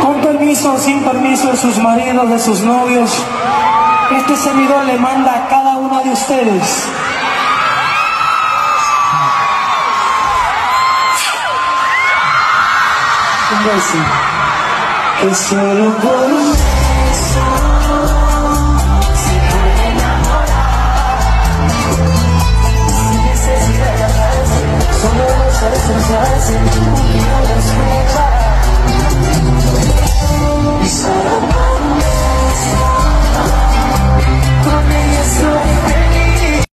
Con permiso o sin permiso de sus maridos, de sus novios, este servidor le manda a cada uno de ustedes. Un beso. Solo por us, make us